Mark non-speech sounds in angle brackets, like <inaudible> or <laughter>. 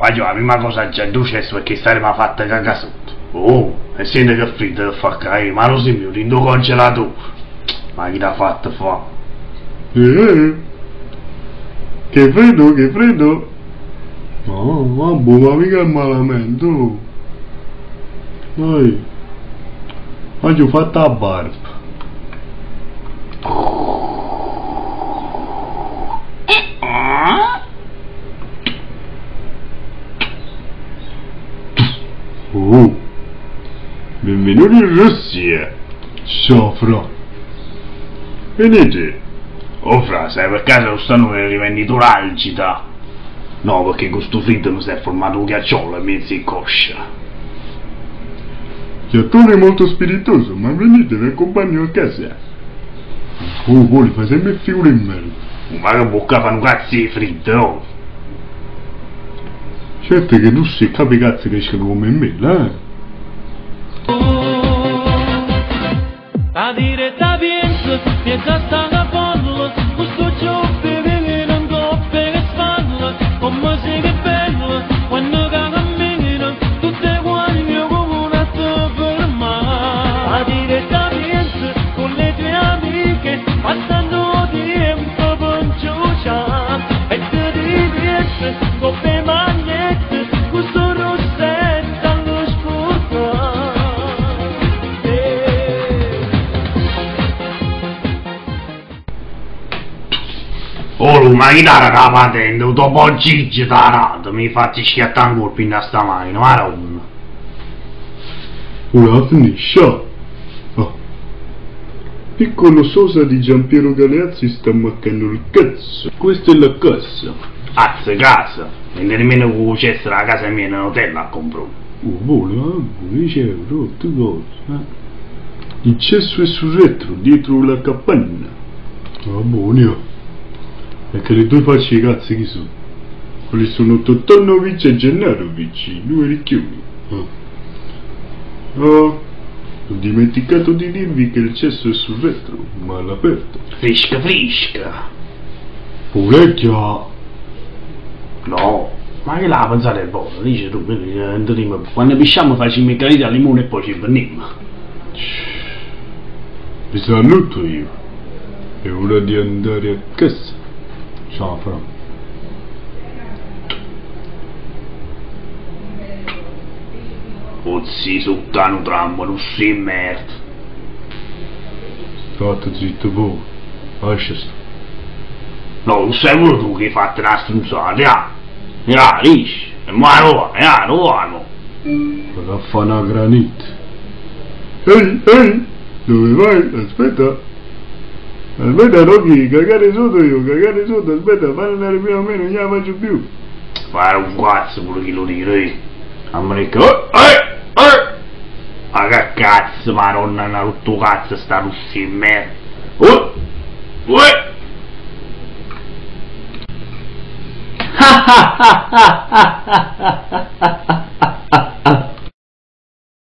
Voglio la prima cosa già è successo perché saremo fatta cagare sotto. Oh, e senti che freddo che fa cae, ma lo si mi rindo congelato. Ma chi l'ha fatto fa? Eh, che freddo, che freddo. No, vabbè, ma mica è malamente. oh. Dai, oggi ho fatto la barba. Oh, benvenuti in Russia. Ciao, Fra. Venite. Oh fra, sai per caso stanno per rivenditura algida? No, perché con sto freddo mi si è formato un ghiacciolo in mezzo in coscia. Chiattone molto spiritoso, ma venite, vi accompagno a casa. Oh, vuole, fai sempre figure in merda. Ma che bocca fanno cazzo di freddo, oh. Certo che tu sei capi cazzo che escono come me, eh? A diretta pienso, piensa sta Oh, lu, ma chi dà la patente? Dopo Gigi tarato, mi fatti schiattare un colpo in sta macchina, ma non. Ora finisce. Oh. Piccolo Sosa di Giampiero Galeazzi sta mancando il cazzo. Questa è la cassa. Azze casa, e nemmeno che c'è la casa mia in hotel a comprare. Oh, ah, 10 euro, tu cosa? Eh? Il cesso è sul retro, dietro la capanna. Ah, buono. Che le due facce di cazzo chi sono? Quelli sono Totonovic e Gennarovic, i due ricchioni. Ah. Oh, ho dimenticato di dirvi che il cesso è sul retro, ma all'aperto. Frisca, frisca. Orecchia! No, ma che la pensate voi? Dice tu, quando pisciamo facciamo i meccanismi al limone e poi ci veniamo. Vi saluto io. È ora di andare a casa. Ciao, Fra. Ozzi, sottano trammo, non si merda. State zitto voi. Lascia sta. No, non sei pure tu che hai fatto la stronzata, ah. Ah, dici, e ma no, ah, no, no. Vado a fare una granita. Ehi, ehi! Dove vai? Aspetta. Aspetta, Rocky, cagare sotto io, cagare sotto, aspetta, fammi andare prima a me, non faccio più. Fare un cazzo pure chi lo direi. A me che... Oh, eh, eh! Ma che cazzo, madonna, una rotto cazzo sta russi in merda. Oh! Uè! <laughs>